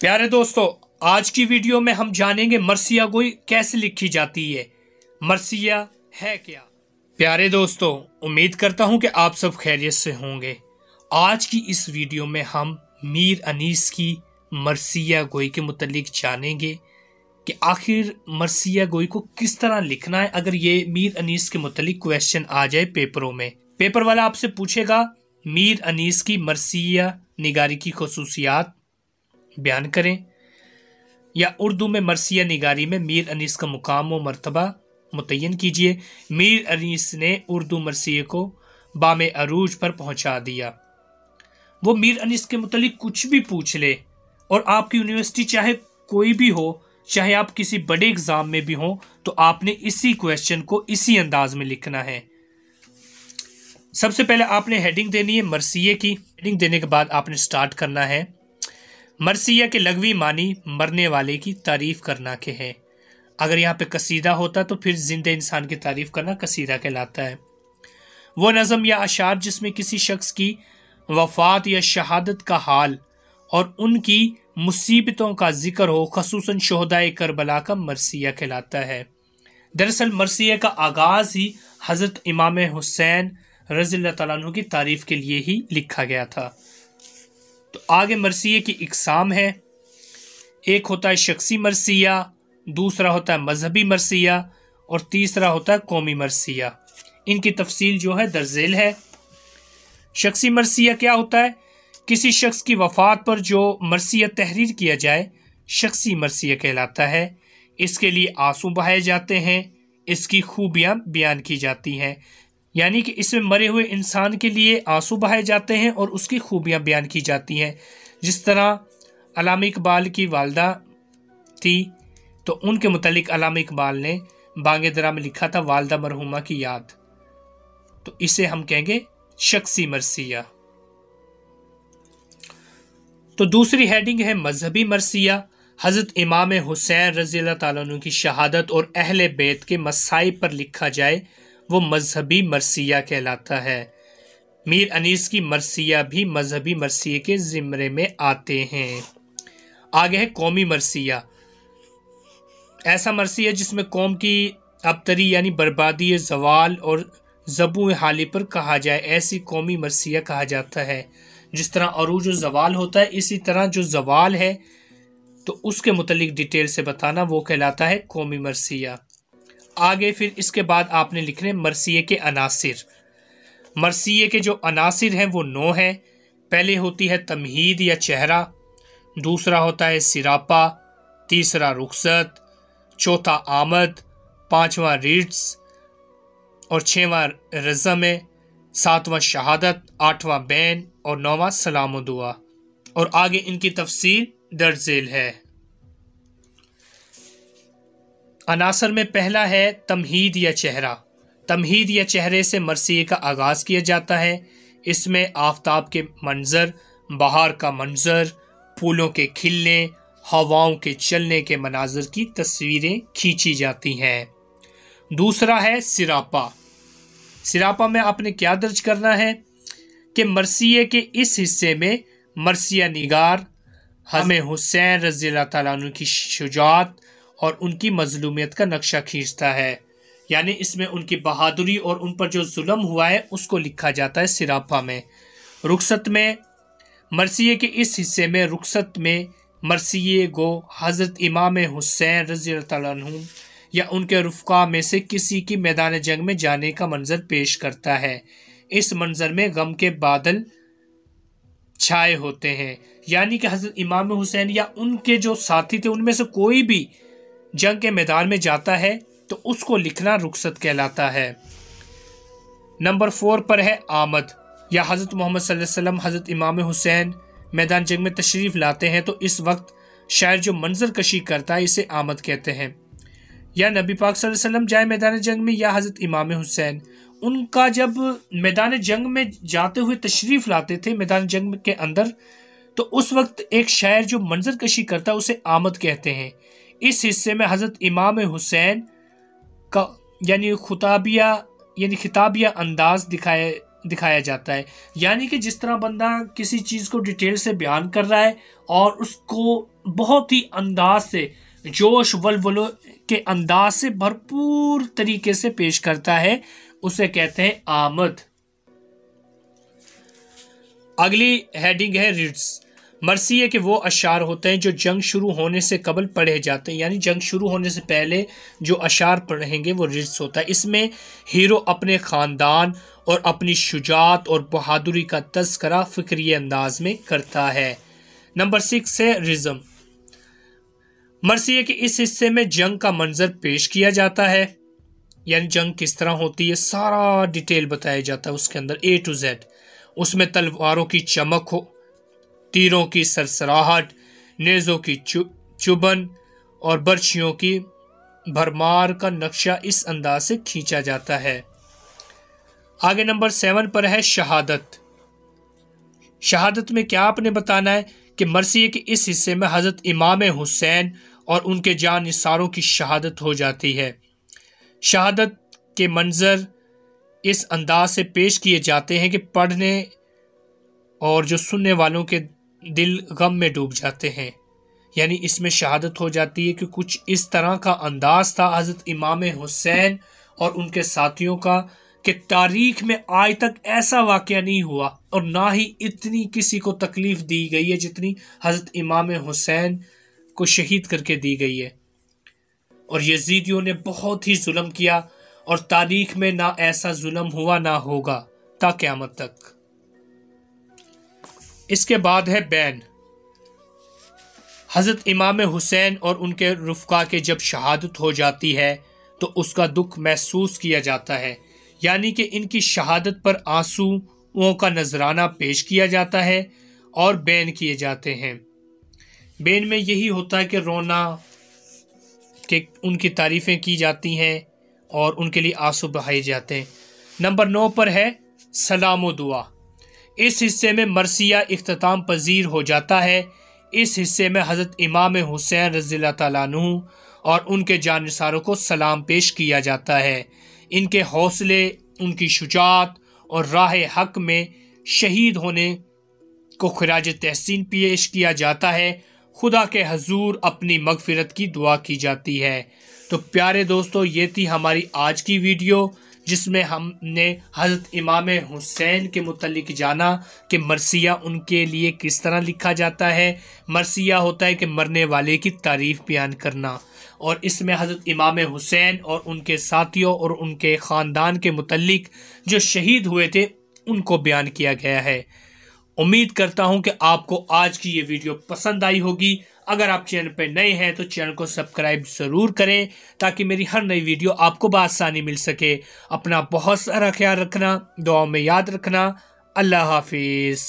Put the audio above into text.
प्यारे दोस्तों, आज की वीडियो में हम जानेंगे मरसिया गोई कैसे लिखी जाती है। मरसिया है क्या? प्यारे दोस्तों, उम्मीद करता हूँ कि आप सब खैरियत से होंगे। आज की इस वीडियो में हम मीर अनीस की मरसिया गोई के मुतलिक जानेंगे कि आखिर मरसिया गोई को किस तरह लिखना है। अगर ये मीर अनीस के मुतलिक क्वेश्चन आ जाए पेपरों में, पेपर वाला आपसे पूछेगा, मीर अनीस की मरसिया निगारी की खसूसियात बयान करें। या उर्दू में मरसिया निगारी में मीर अनीस का मुकाम व मरतबा मुतन कीजिए। मीर अनीस ने उर्दू मरसिए को बाम अरूज पर पहुँचा दिया। वो मीर अनीस के मुतलिक कुछ भी पूछ ले और आपकी यूनिवर्सिटी चाहे कोई भी हो, चाहे आप किसी बड़े एग्ज़ाम में भी हो तो आपने इसी क्वेश्चन को इसी अंदाज में लिखना है। सबसे पहले आपने हेडिंग देनी है मरसिए की। हेडिंग देने के बाद आपने स्टार्ट करना है। मरसिया के लगवी मानी मरने वाले की तारीफ़ करना के हैं। अगर यहाँ पे कसीदा होता तो फिर जिंदे इंसान की तारीफ़ करना कसीदा कहलाता है। वो नज़म या अशार जिसमें किसी शख्स की वफात या शहादत का हाल और उनकी मुसीबतों का ज़िक्र हो खसूस शहदाय करबला का मरसिया कहलाता है। दरअसल मरसिया का आगाज़ ही हज़रत इमाम हुसैन रज़ी तु की तारीफ़ के लिए ही लिखा गया था। तो आगे मरसिए की इकसाम है। एक होता है शख्सी मरसिया, दूसरा होता है मजहबी मरसिया और तीसरा होता है कौमी मरसिया। इनकी तफसील जो है दर्जेल है। शख्सी मरसिया क्या होता है? किसी शख्स की वफात पर जो मरसिया तहरीर किया जाए, शख्सी मरसिया कहलाता है। इसके लिए आँसू बहाए जाते हैं, इसकी खूबियाँ बयान की जाती हैं। यानी कि इसमें मरे हुए इंसान के लिए आँसू बहाए जाते हैं और उसकी खूबियाँ बयान की जाती हैं। जिस तरह अलाम इकबाल की वालदा थी तो उनके मुतलिक अलाम इकबाल ने बांगे दरा में लिखा था, वालदा मरहुमा की याद। तो इसे हम कहेंगे शख्सी मरसिया। तो दूसरी हेडिंग है मजहबी मरसिया। हज़रत इमाम हुसैन रज़ी अल्लाह की शहादत और अहल बैत के मसाइब पर लिखा जाए वो मजहबी मरसिया कहलाता है। मीर अनीस की मरसिया भी मजहबी मरसिया के ज़िम्मे में आते हैं। आगे है कौमी मरसिया। ऐसा मरसिया जिसमें कौम की अबतरी यानी बर्बादी, जवाल और जबू हाली पर कहा जाए, ऐसी कौमी मरसिया कहा जाता है। जिस तरह अरूज जवाल होता है, इसी तरह जो जवाल है तो उसके मुतलिक डिटेल से बताना वो कहलाता है कौमी मरसिया। आगे फिर इसके बाद आपने लिखने मरसिए के अनासर। मरसिए के जो अनासर हैं, वो नौ हैं। पहले होती है तमहीद या चेहरा, दूसरा होता है सिरापा, तीसरा रुखसत, चौथा आमद, पांचवा रीड्स और छवा रज़म है, सातवां शहादत, आठवां बैन और नौवां सलाम दुआ और आगे इनकी तफसील दर्जेल है। अनासर में पहला है तमहीद या चेहरा। तमहीद या चेहरे से मरसिए का आगाज़ किया जाता है। इसमें आफताब के मंज़र, बहार का मंज़र, फूलों के खिलने, हवाओं के चलने के मनाजर की तस्वीरें खींची जाती हैं। दूसरा है सिरापा। सिरापा में आपने क्या दर्ज करना है? कि मरसिए के इस हिस्से में मरसिया निगार, हमें हुसैन रज़ी तु की शुजात और उनकी मजलूमियत का नक्शा खींचता है। यानी इसमें उनकी बहादुरी और उन पर जो जुल्म हुआ है, उसको लिखा जाता है सिरापा में। रुखसत में, मरसिए के इस हिस्से में, रुखसत में मरसिए गो हज़रत इमाम हुसैन रज़ी तु या उनके रुफका में से किसी की मैदान जंग में जाने का मंजर पेश करता है। इस मंजर में गम के बादल छाए होते हैं। यानी कि हज़रत इमाम हुसैन या उनके जो साथी थे, उनमें से कोई भी जंग के मैदान में जाता है तो उसको लिखना रुखसत कहलाता है। नंबर फोर पर है आमद। या हज़रत मोहम्मद वसल्लम हज़रत इमाम हुसैन मैदान जंग में तशरीफ़ लाते हैं तो इस वक्त शायर जो मंजर कशी करता है, इसे आमद कहते हैं। या नबी पाक वसल्लम जाए मैदान जंग में, या हज़रत इमाम हुसैन, उनका जब मैदान जंग में जाते हुए तशरीफ़ लाते थे मैदान जंग के अंदर तो उस वक्त एक शायर जो मंजर कशी करता है, उसे आमद कहते हैं। इस हिस्से में हज़रत इमाम हुसैन का, यानी खुताबिया, यानी खिताबिया अंदाज दिखाया दिखाया जाता है। यानी कि जिस तरह बंदा किसी चीज़ को डिटेल से बयान कर रहा है और उसको बहुत ही अंदाज से, जोश वलवलो के अंदाज से भरपूर तरीके से पेश करता है, उसे कहते हैं आमद। अगली हेडिंग है रिड्स मरसिए के वो अशार होते हैं जो जंग शुरू होने से कबल पढ़े जाते हैं। यानी जंग शुरू होने से पहले जो अशार पढ़ेंगे वो रिड्स होता है। इसमें हीरो अपने ख़ानदान और अपनी शुजात और बहादुरी का तस्करा फ़िक्री अंदाज में करता है। नंबर सिक्स है रिज़म। मरसिए के इस हिस्से में जंग का मंजर पेश किया जाता है। यानी जंग किस तरह होती है, सारा डिटेल बताया जाता है उसके अंदर ए टू जेड उसमें तलवारों की चमक हो तीरों की सरसराहट नेज़ों की चु, चुबन और बर्छियों की भरमार का नक्शा इस अंदाज से खींचा जाता है। आगे नंबर सेवन पर है शहादत। शहादत में क्या आपने बताना है कि मरसी के इस हिस्से में हज़रत इमाम हुसैन और उनके जान निसारों की शहादत हो जाती है। शहादत के मंज़र इस अंदाज से पेश किए जाते हैं कि पढ़ने और जो सुनने वालों के दिल गम में डूब जाते हैं। यानी इसमें शहादत हो जाती है कि कुछ इस तरह का अंदाज था हज़रत इमाम हुसैन और उनके साथियों का कि तारीख में आज तक ऐसा वाक़ नहीं हुआ और ना ही इतनी किसी को तकलीफ़ दी गई है जितनी हज़रत इमाम हुसैन को शहीद करके दी गई है। और यजीदियों ने बहुत ही जुल्म किया और तारीख में ना ऐसा जुल्म हुआ ना होगा, ता क़्यामत तक। इसके बाद है बैन। हज़रत इमाम हुसैन और उनके रुफका के जब शहादत हो जाती है तो उसका दुख महसूस किया जाता है। यानी कि इनकी शहादत पर आंसुओं का नजराना पेश किया जाता है और बैन किए जाते हैं। बैन में यही होता है कि रोना कि उनकी तारीफ़ें की जाती हैं और उनके लिए आँसू बहाए जाते हैं। नंबर नौ पर है सलाम दुआ। इस हिस्से में मरसिया अख्ताम पजीर हो जाता है। इस हिस्से में हज़रत इमाम हुसैन रज़ी तु और उनके जानसारों को सलाम पेश किया जाता है। इनके हौसले, उनकी शुजात और राह हक में शहीद होने को खराज तहसीन पेश किया जाता है। खुदा के हजूर अपनी मगफिरत की दुआ की जाती है। तो प्यारे दोस्तों, ये थी हमारी आज की वीडियो। जिसमें हमने हज़रत इमाम हुसैन के मुतलिक जाना कि मरसिया उनके लिए किस तरह लिखा जाता है। मरसिया होता है कि मरने वाले की तारीफ़ बयान करना। और इसमें हज़रत इमाम हुसैन और उनके साथियों और उनके ख़ानदान के मुतलिक जो शहीद हुए थे, उनको बयान किया गया है। उम्मीद करता हूँ कि आपको आज की ये वीडियो पसंद आई होगी। अगर आप चैनल पर नए हैं तो चैनल को सब्सक्राइब ज़रूर करें ताकि मेरी हर नई वीडियो आपको बसानी मिल सके। अपना बहुत सारा ख्याल रखना दुआ में याद रखना। अल्लाह हाफिज़।